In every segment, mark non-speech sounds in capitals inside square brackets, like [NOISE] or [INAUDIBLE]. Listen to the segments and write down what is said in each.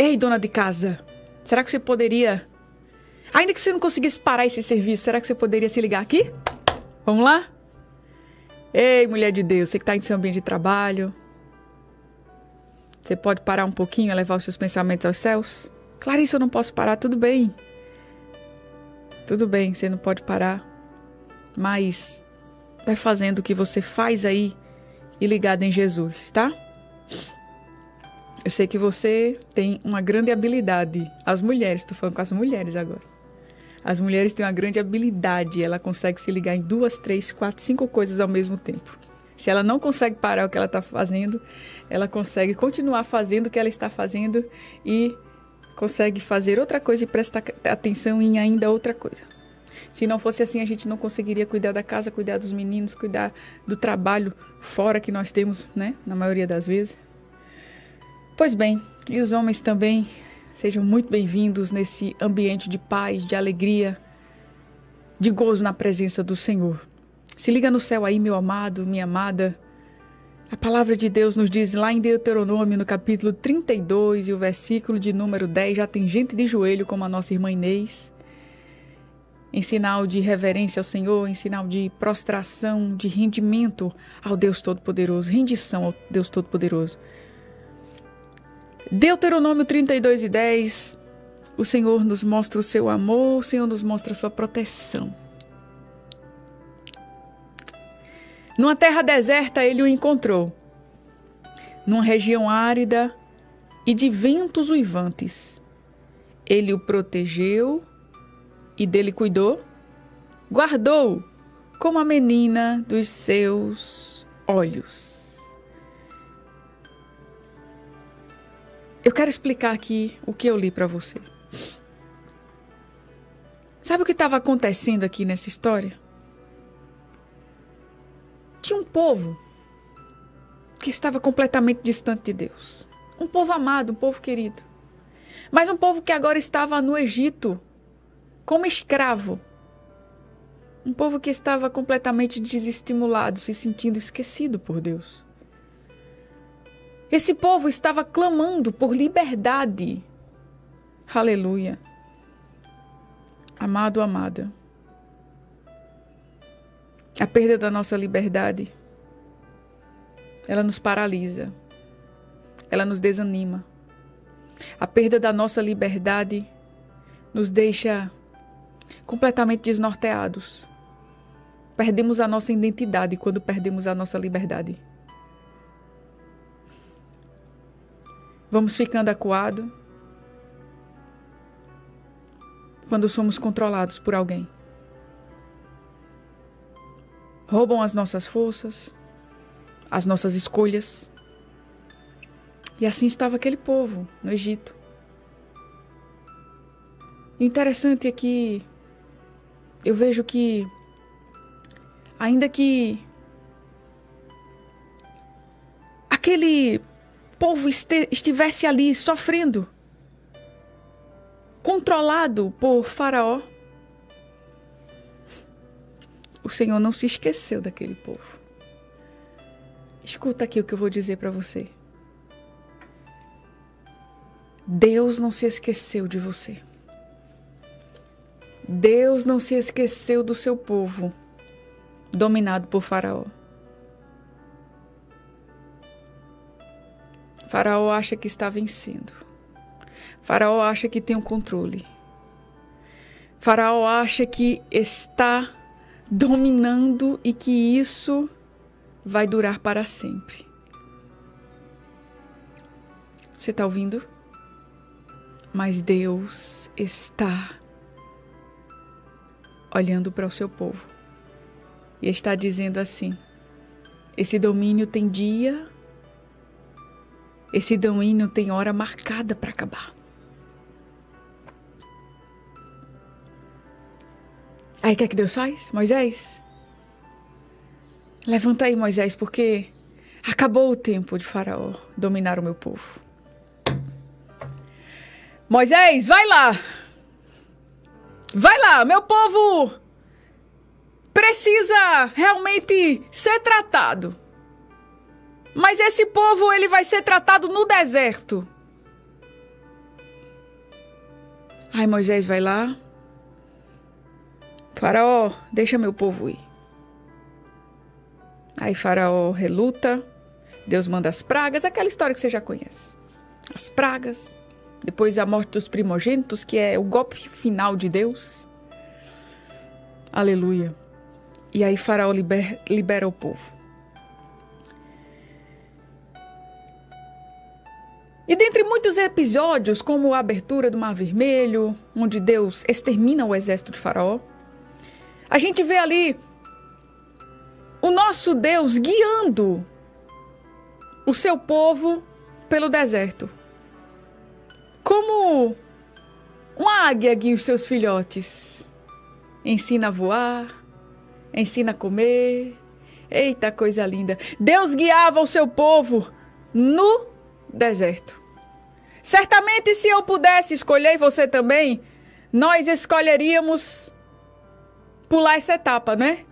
Ei, dona de casa, será que você poderia. Ainda que você não conseguisse parar esse serviço, será que você poderia se ligar aqui? Vamos lá? Ei, mulher de Deus, você que está em seu ambiente de trabalho. Você pode parar um pouquinho, levar os seus pensamentos aos céus? Clarice, eu não posso parar, tudo bem. Tudo bem, você não pode parar. Mas vai fazendo o que você faz aí e ligado em Jesus, tá? Eu sei que você tem uma grande habilidade. As mulheres, estou falando com as mulheres agora. As mulheres têm uma grande habilidade. Ela consegue se ligar em duas, três, quatro, cinco coisas ao mesmo tempo. Se ela não consegue parar o que ela está fazendo, ela consegue continuar fazendo o que ela está fazendo e consegue fazer outra coisa e prestar atenção em ainda outra coisa. Se não fosse assim, a gente não conseguiria cuidar da casa, cuidar dos meninos, cuidar do trabalho fora que nós temos, né? Na maioria das vezes. Pois bem, e os homens também sejam muito bem-vindos nesse ambiente de paz, de alegria, de gozo na presença do Senhor. Se liga no céu aí, meu amado, minha amada. A palavra de Deus nos diz lá em Deuteronômio, no capítulo 32 e o versículo de número 10, já tem gente de joelho como a nossa irmã Inês, em sinal de reverência ao Senhor, em sinal de prostração, de rendimento ao Deus Todo-Poderoso, rendição ao Deus Todo-Poderoso. Deuteronômio 32 e 10, o Senhor nos mostra o seu amor, o Senhor nos mostra a sua proteção. Numa terra deserta ele o encontrou, numa região árida e de ventos uivantes. Ele o protegeu e dele cuidou, guardou como a menina dos seus olhos. Eu quero explicar aqui o que eu li para você. Sabe o que estava acontecendo aqui nessa história? Tinha um povo que estava completamente distante de Deus. Um povo amado, um povo querido. Mas um povo que agora estava no Egito como escravo. Um povo que estava completamente desestimulado, se sentindo esquecido por Deus. Esse povo estava clamando por liberdade. Aleluia. Amado, amada. A perda da nossa liberdade, ela nos paralisa. Ela nos desanima. A perda da nossa liberdade nos deixa completamente desnorteados. Perdemos a nossa identidade quando perdemos a nossa liberdade. Vamos ficando acuados quando somos controlados por alguém. Roubam as nossas forças, as nossas escolhas. E assim estava aquele povo no Egito. o interessante é que eu vejo que, ainda que aquele povo estivesse ali sofrendo, controlado por Faraó, o Senhor não se esqueceu daquele povo. Escuta aqui o que eu vou dizer para você. Deus não se esqueceu de você. Deus não se esqueceu do seu povo dominado por Faraó. Faraó acha que está vencendo. Faraó acha que tem o controle. Faraó acha que está dominando e que isso vai durar para sempre. Você está ouvindo? Mas Deus está olhando para o seu povo e está dizendo assim: esse domínio tem dia esse domínio tem hora marcada para acabar. Aí o que é que Deus faz? Moisés? Levanta aí, Moisés, porque acabou o tempo de Faraó dominar o meu povo. Moisés, vai lá! Vai lá, meu povo precisa realmente ser tratado. Mas esse povo ele vai ser tratado no deserto. Aí Moisés vai lá. Faraó, deixa meu povo ir. Aí Faraó reluta. Deus manda as pragas, aquela história que você já conhece. As pragas, depois a morte dos primogênitos, que é o golpe final de Deus. Aleluia. E aí Faraó libera, libera o povo. E dentre muitos episódios, como a abertura do Mar Vermelho, onde Deus extermina o exército de Faraó, a gente vê ali o nosso Deus guiando o seu povo pelo deserto. Como uma águia guia os seus filhotes. Ensina a voar, ensina a comer. Eita coisa linda! Deus guiava o seu povo no deserto. Certamente, se eu pudesse escolher, e você também, nós escolheríamos pular essa etapa, né?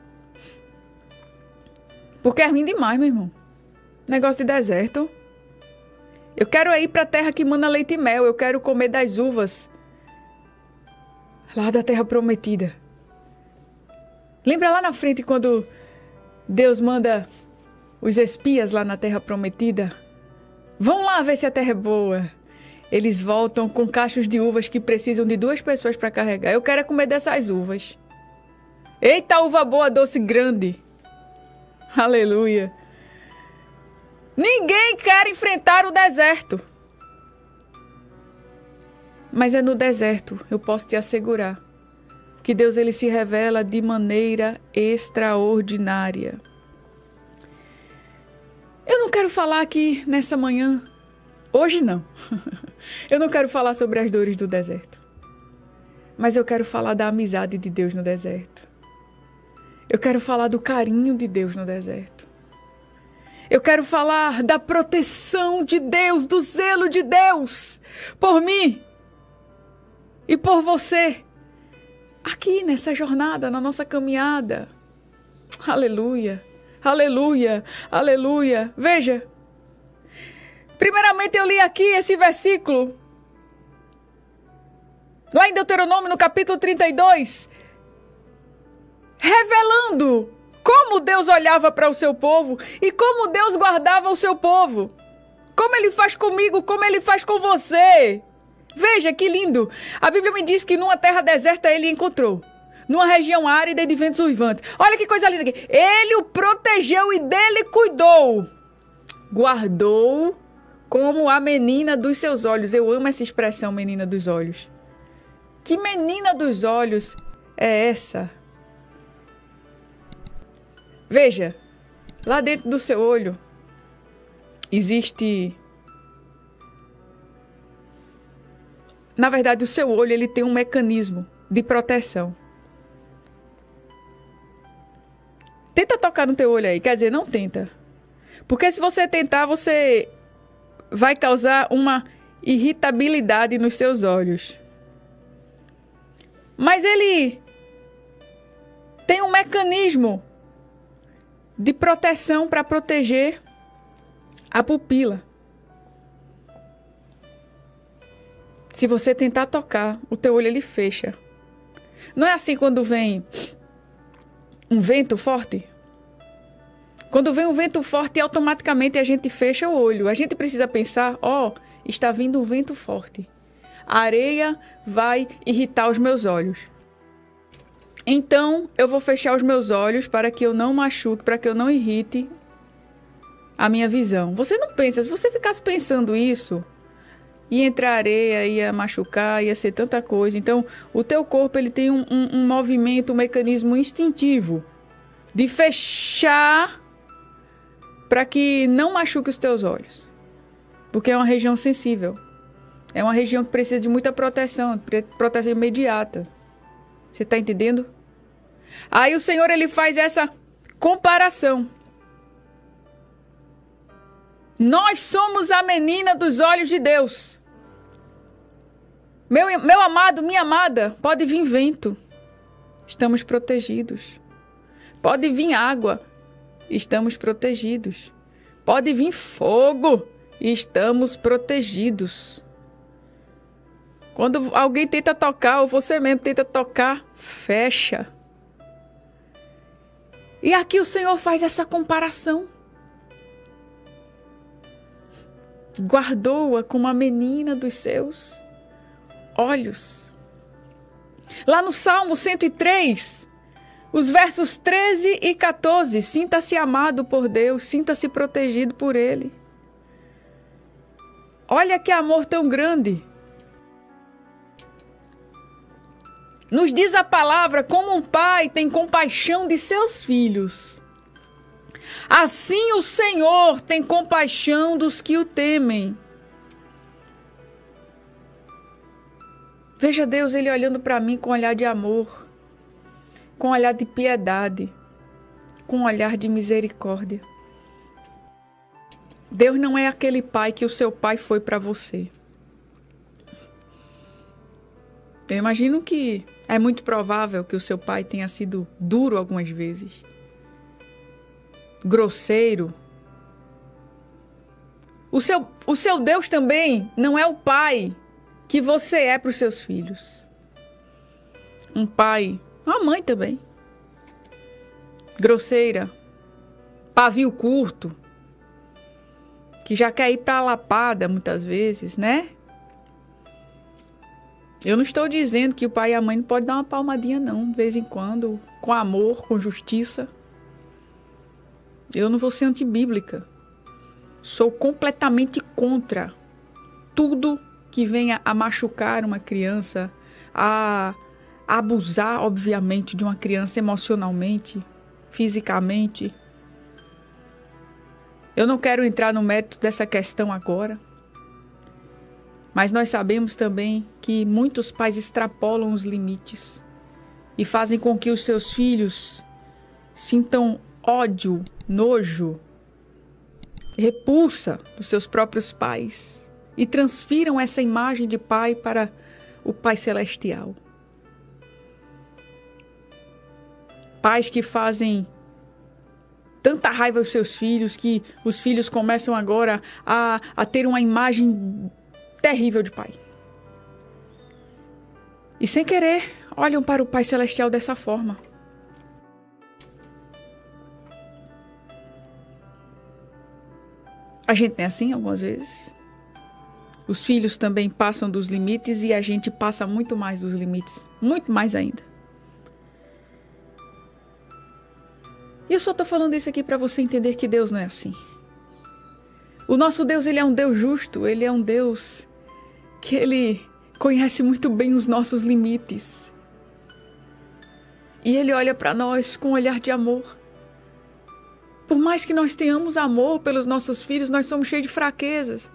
Porque é ruim demais, meu irmão. Negócio de deserto. Eu quero ir para a terra que manda leite e mel. Eu quero comer das uvas lá da terra prometida. Lembra lá na frente quando Deus manda os espias lá na terra prometida? Vão lá ver se a terra é boa. Eles voltam com cachos de uvas que precisam de duas pessoas para carregar. Eu quero é comer dessas uvas. Eita, uva boa, doce grande. Aleluia. Ninguém quer enfrentar o deserto. Mas é no deserto, eu posso te assegurar, que Deus ele se revela de maneira extraordinária. Eu não quero falar aqui nessa manhã, hoje não. [LAUGHS] eu não quero falar sobre as dores do deserto. Mas eu quero falar da amizade de Deus no deserto. Eu quero falar do carinho de Deus no deserto. Eu quero falar da proteção de Deus, do zelo de Deus por mim e por você. Aqui nessa jornada, na nossa caminhada. Aleluia, aleluia, aleluia. Veja. Primeiramente eu li aqui esse versículo. Lá em Deuteronômio, no capítulo 32. Revelando como Deus olhava para o seu povo e como Deus guardava o seu povo. Como ele faz comigo, como ele faz com você. Veja que lindo. A Bíblia me diz que numa terra deserta ele encontrou. Numa região árida e de ventos uivantes. Olha que coisa linda aqui. Ele o protegeu e dele cuidou. Guardou como a menina dos seus olhos. Eu amo essa expressão, menina dos olhos. Que menina dos olhos é essa? Veja, lá dentro do seu olho existe. Na verdade, o seu olho ele tem um mecanismo de proteção. Tenta tocar no teu olho aí, quer dizer, não tenta. Porque se você tentar, você vai causar uma irritabilidade nos seus olhos. Mas ele tem um mecanismo de proteção para proteger a pupila. Se você tentar tocar, o teu olho ele fecha. Não é assim quando vem um vento forte? Quando vem um vento forte, automaticamente a gente fecha o olho. A gente precisa pensar, ó, oh, está vindo um vento forte. A areia vai irritar os meus olhos. Então, eu vou fechar os meus olhos para que eu não machuque, para que eu não irrite a minha visão. Você não pensa, se você ficasse pensando isso, ia entrar areia, ia machucar, ia ser tanta coisa. Então, o teu corpo ele tem um, um, um movimento, um mecanismo instintivo de fechar para que não machuque os teus olhos. Porque é uma região sensível. É uma região que precisa de muita proteção, proteção imediata. Você está entendendo? Aí o Senhor ele faz essa comparação. Nós somos a menina dos olhos de Deus. Meu, meu amado, minha amada, pode vir vento, estamos protegidos. Pode vir água, estamos protegidos. Pode vir fogo, estamos protegidos. Quando alguém tenta tocar, ou você mesmo tenta tocar, fecha. E aqui o Senhor faz essa comparação. Guardou-a como a menina dos seus olhos. Lá no Salmo 103, os versos 13 e 14: Sinta-se amado por Deus, sinta-se protegido por Ele. Olha que amor tão grande. Nos diz a palavra como um pai tem compaixão de seus filhos. Assim o Senhor tem compaixão dos que o temem. Veja Deus, Ele olhando para mim com um olhar de amor, com um olhar de piedade, com um olhar de misericórdia. Deus não é aquele pai que o seu pai foi para você. Eu imagino que é muito provável que o seu pai tenha sido duro algumas vezes, grosseiro. O seu, o seu Deus também não é o pai que você é para os seus filhos. Um pai, uma mãe também. Grosseira, pavio curto, que já quer ir para a lapada muitas vezes, né? Eu não estou dizendo que o pai e a mãe não podem dar uma palmadinha, não, de vez em quando, com amor, com justiça. Eu não vou ser antibíblica. Sou completamente contra tudo que venha a machucar uma criança, a abusar, obviamente, de uma criança emocionalmente, fisicamente. Eu não quero entrar no mérito dessa questão agora. Mas nós sabemos também que muitos pais extrapolam os limites e fazem com que os seus filhos sintam ódio, nojo, repulsa dos seus próprios pais e transfiram essa imagem de pai para o Pai Celestial. Pais que fazem tanta raiva aos seus filhos que os filhos começam agora a, a ter uma imagem terrível de pai. E sem querer, olham para o Pai Celestial dessa forma. A gente é assim algumas vezes. Os filhos também passam dos limites e a gente passa muito mais dos limites. Muito mais ainda. E eu só estou falando isso aqui para você entender que Deus não é assim. O nosso Deus, ele é um Deus justo, ele é um Deus que ele conhece muito bem os nossos limites. E ele olha para nós com um olhar de amor. Por mais que nós tenhamos amor pelos nossos filhos, nós somos cheios de fraquezas.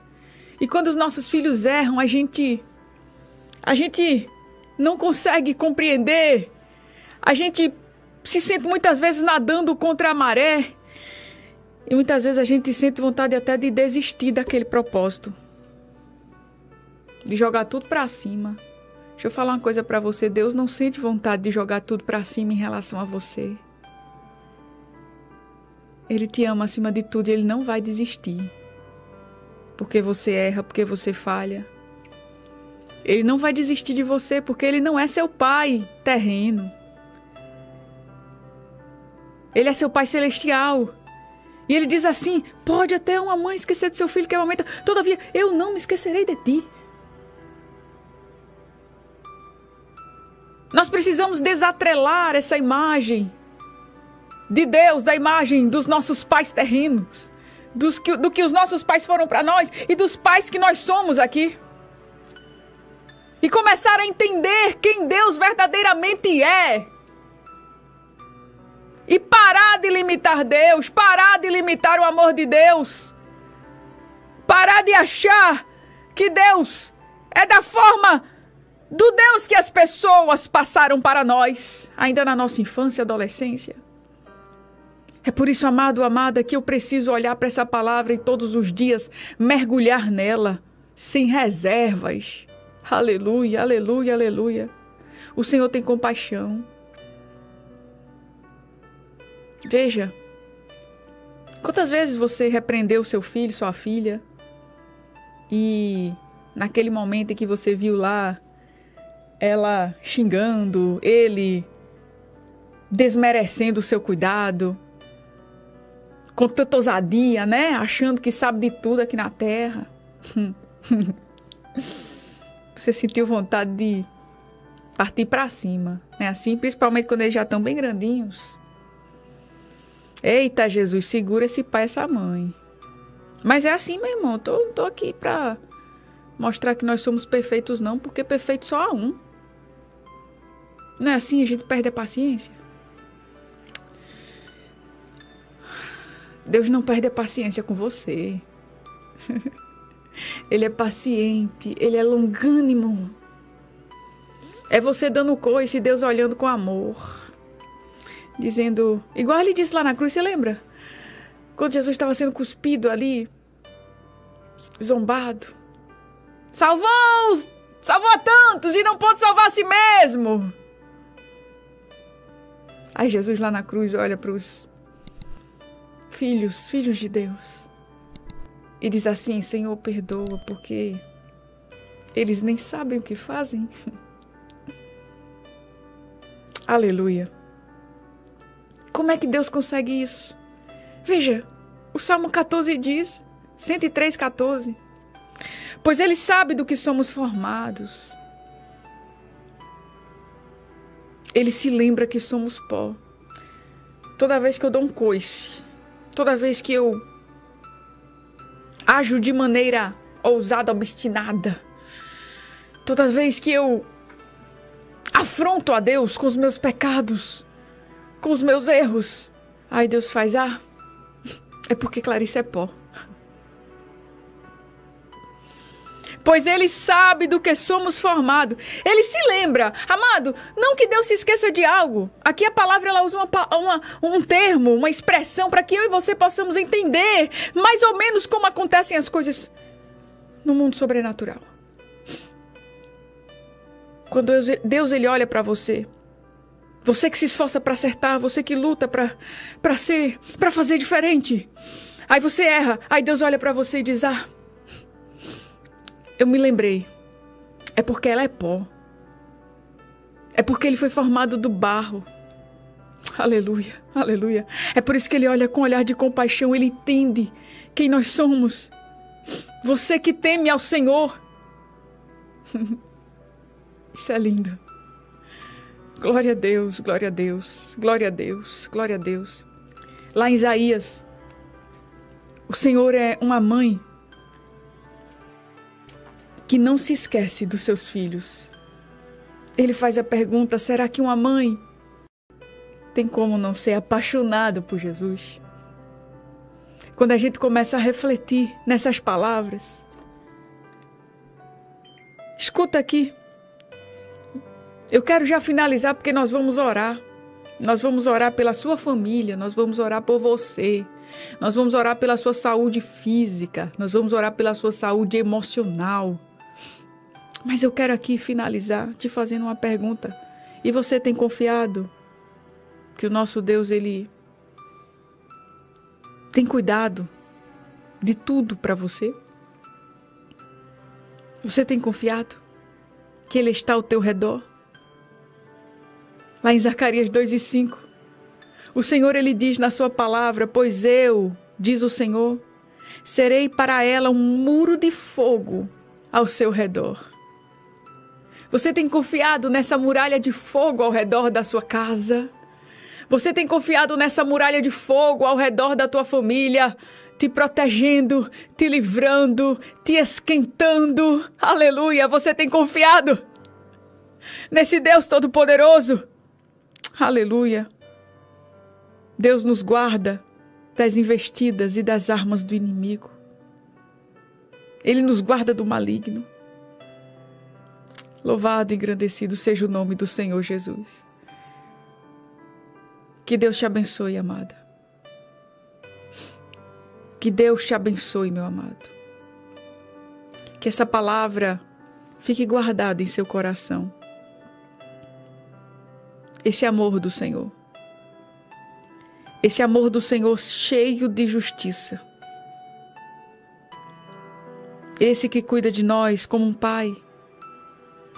E quando os nossos filhos erram, a gente a gente não consegue compreender. A gente se sente muitas vezes nadando contra a maré. E muitas vezes a gente sente vontade até de desistir daquele propósito de jogar tudo para cima. Deixa eu falar uma coisa para você, Deus não sente vontade de jogar tudo para cima em relação a você. Ele te ama acima de tudo e ele não vai desistir. Porque você erra, porque você falha. Ele não vai desistir de você porque ele não é seu pai terreno. Ele é seu pai celestial. E ele diz assim: pode até uma mãe esquecer de seu filho que amamenta, todavia eu não me esquecerei de ti. Nós precisamos desatrelar essa imagem de Deus, da imagem dos nossos pais terrenos, dos que, do que os nossos pais foram para nós e dos pais que nós somos aqui. E começar a entender quem Deus verdadeiramente é. E parar de limitar Deus, parar de limitar o amor de Deus. Parar de achar que Deus é da forma do Deus que as pessoas passaram para nós, ainda na nossa infância e adolescência. É por isso, amado, amada, que eu preciso olhar para essa palavra e todos os dias mergulhar nela, sem reservas. Aleluia, aleluia, aleluia. O Senhor tem compaixão. Veja, quantas vezes você repreendeu seu filho, sua filha, e naquele momento em que você viu lá ela xingando, ele desmerecendo o seu cuidado, com tanta ousadia, né? Achando que sabe de tudo aqui na terra. [LAUGHS] Você sentiu vontade de partir para cima, né? Assim, principalmente quando eles já estão bem grandinhos. Eita, Jesus, segura esse pai, essa mãe. Mas é assim, meu irmão. Tô, tô aqui para mostrar que nós somos perfeitos, não, porque perfeito só há um. Não é assim, a gente perde a paciência. Deus não perde a paciência com você. [LAUGHS] Ele é paciente, ele é longânimo. É você dando coice e Deus olhando com amor. Dizendo, igual ele disse lá na cruz, você lembra? Quando Jesus estava sendo cuspido ali, zombado. Salvou! Salvou tantos e não pode salvar a si mesmo. Aí Jesus lá na cruz olha para os filhos, filhos de Deus. E diz assim: Senhor, perdoa, porque eles nem sabem o que fazem. [LAUGHS] Aleluia. Como é que Deus consegue isso? Veja, o Salmo 14 diz, 103, 14. Pois Ele sabe do que somos formados. Ele se lembra que somos pó. Toda vez que eu dou um coice, Toda vez que eu ajo de maneira ousada, obstinada, toda vez que eu afronto a Deus com os meus pecados, com os meus erros, aí Deus faz, ah, é porque Clarice é pó. pois ele sabe do que somos formados. Ele se lembra, amado, não que Deus se esqueça de algo. Aqui a palavra ela usa uma, uma, um termo, uma expressão para que eu e você possamos entender mais ou menos como acontecem as coisas no mundo sobrenatural. Quando Deus, ele olha para você, você que se esforça para acertar, você que luta para para ser, para fazer diferente. Aí você erra, aí Deus olha para você e diz: "Ah, eu me lembrei. É porque ela é pó. É porque ele foi formado do barro. Aleluia, aleluia. É por isso que ele olha com um olhar de compaixão, ele entende quem nós somos. Você que teme ao Senhor. [LAUGHS] Isso é lindo. Glória a Deus, glória a Deus, glória a Deus, glória a Deus. Lá em Isaías, o Senhor é uma mãe que não se esquece dos seus filhos. Ele faz a pergunta: será que uma mãe tem como não ser apaixonado por Jesus? Quando a gente começa a refletir nessas palavras, escuta aqui. Eu quero já finalizar porque nós vamos orar. Nós vamos orar pela sua família, nós vamos orar por você. Nós vamos orar pela sua saúde física, nós vamos orar pela sua saúde emocional. Mas eu quero aqui finalizar te fazendo uma pergunta. E você tem confiado que o nosso Deus ele tem cuidado de tudo para você? Você tem confiado que ele está ao teu redor? Lá em Zacarias 2 e 5, o Senhor ele diz na sua palavra: "Pois eu, diz o Senhor, serei para ela um muro de fogo ao seu redor." Você tem confiado nessa muralha de fogo ao redor da sua casa? Você tem confiado nessa muralha de fogo ao redor da tua família, te protegendo, te livrando, te esquentando? Aleluia! Você tem confiado nesse Deus Todo-Poderoso? Aleluia! Deus nos guarda das investidas e das armas do inimigo. Ele nos guarda do maligno. Louvado e engrandecido seja o nome do Senhor Jesus. Que Deus te abençoe, amada. Que Deus te abençoe, meu amado. Que essa palavra fique guardada em seu coração. Esse amor do Senhor. Esse amor do Senhor cheio de justiça. Esse que cuida de nós como um pai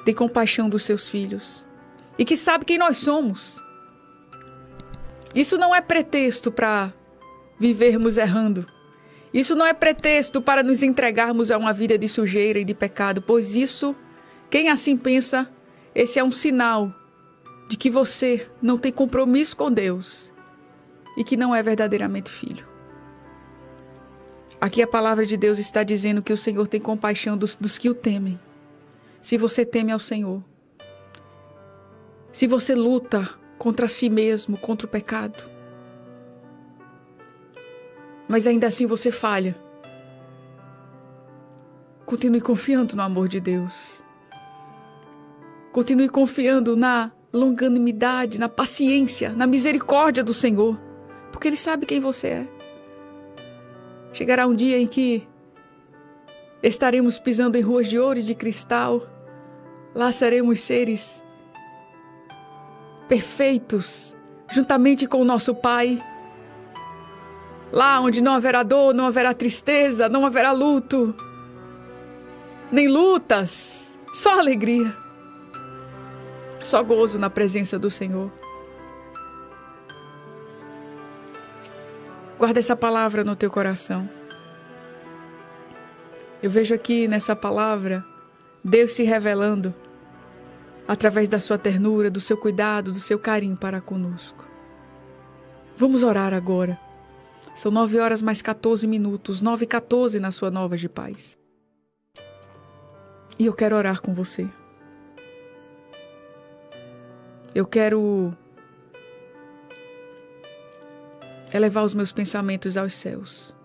tem compaixão dos seus filhos e que sabe quem nós somos. Isso não é pretexto para vivermos errando. Isso não é pretexto para nos entregarmos a uma vida de sujeira e de pecado, pois isso, quem assim pensa, esse é um sinal de que você não tem compromisso com Deus e que não é verdadeiramente filho. Aqui a palavra de Deus está dizendo que o Senhor tem compaixão dos, dos que o temem. Se você teme ao Senhor, se você luta contra si mesmo, contra o pecado, mas ainda assim você falha, continue confiando no amor de Deus. Continue confiando na longanimidade, na paciência, na misericórdia do Senhor, porque Ele sabe quem você é. Chegará um dia em que estaremos pisando em ruas de ouro e de cristal, lá seremos seres perfeitos, juntamente com o nosso Pai. Lá onde não haverá dor, não haverá tristeza, não haverá luto, nem lutas, só alegria, só gozo na presença do Senhor. Guarda essa palavra no teu coração. Eu vejo aqui nessa palavra Deus se revelando através da sua ternura, do seu cuidado, do seu carinho para conosco. Vamos orar agora. São nove horas mais 14 minutos, nove e 14 na sua nova de paz. E eu quero orar com você. Eu quero elevar os meus pensamentos aos céus.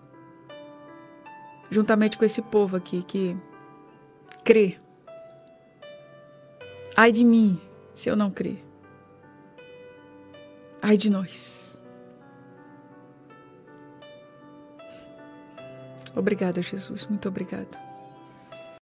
Juntamente com esse povo aqui que crê. Ai de mim, se eu não crer. Ai de nós. Obrigada, Jesus. Muito obrigada.